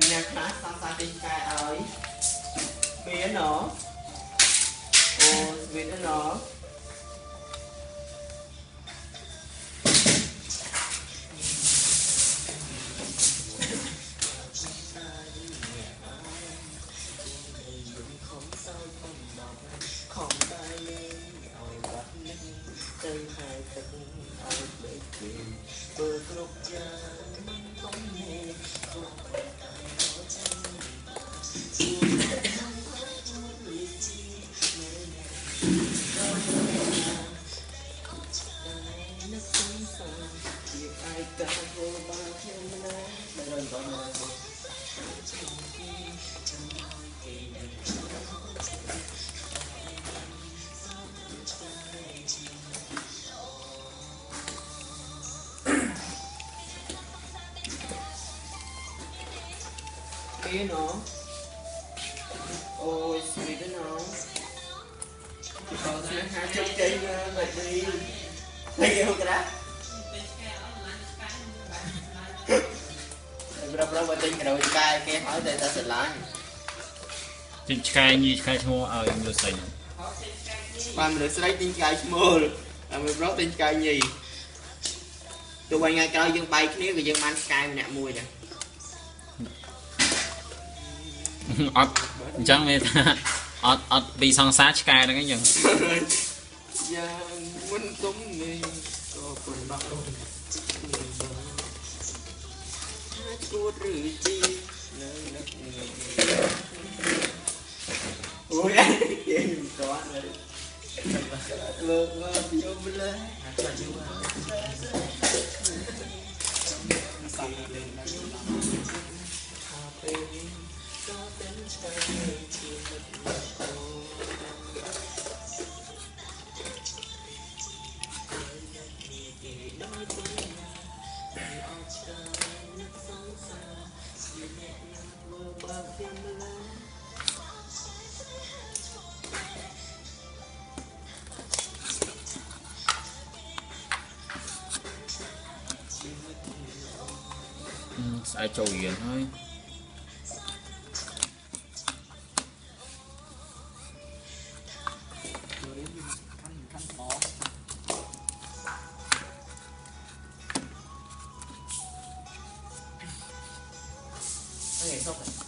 អ្នកខ្លះសង្សារទិញកែឲ្យមានណអូស្វីតណ you know oh it's good You Ikaw na, hatag tayo na, ba't na? បើស្នេហាជោគជ័យណាបាច់នេះហើយគេហៅក្រាប្រាប់ប្រាប់បើទិញក្រោយកែគេហើយតែតែស្រឡាញ់ជិះឆ្កែញីឆ្កែឈ្មោះឲ្យយល់ស្អីបានមនុស្សស្រីទិញឆ្កែឈ្មោលហើយមួយប្រុសទិញឆ្កែញីទោះបីថ្ងៃក្រោយយើងបែកគ្នាក៏យើងបានឆ្កែម្នាក់មួយដែរអត់អញ្ចឹងវាថាអត់អត់ពីសង្សារឆ្កែហ្នឹងអញ្ចឹងយ៉ាងមិនទុំនេះក៏ប៉ុណ្ណោះ suốt rử chi nơi đất người ôi anh em có rồi mơ mơ vô bên lên Thank you. ស្អែកចូលរៀនហើយ哎，稍等。